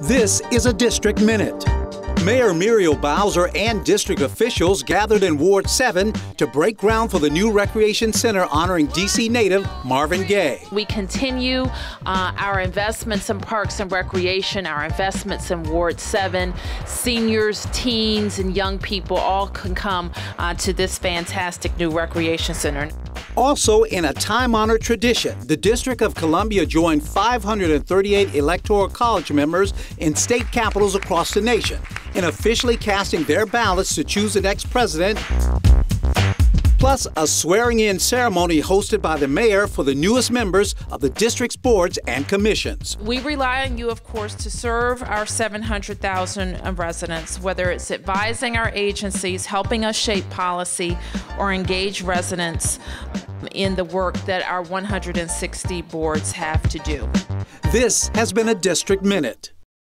This is a District Minute. Mayor Muriel Bowser and district officials gathered in Ward 7 to break ground for the new recreation center honoring DC native Marvin Gaye. We continue uh, our investments in parks and recreation, our investments in Ward 7. Seniors, teens, and young people all can come uh, to this fantastic new recreation center. Also, in a time honored tradition, the District of Columbia joined 538 Electoral College members in state capitals across the nation in officially casting their ballots to choose the next president plus a swearing in ceremony hosted by the mayor for the newest members of the district's boards and commissions. We rely on you, of course, to serve our 700,000 residents, whether it's advising our agencies, helping us shape policy, or engage residents in the work that our 160 boards have to do. This has been a District Minute.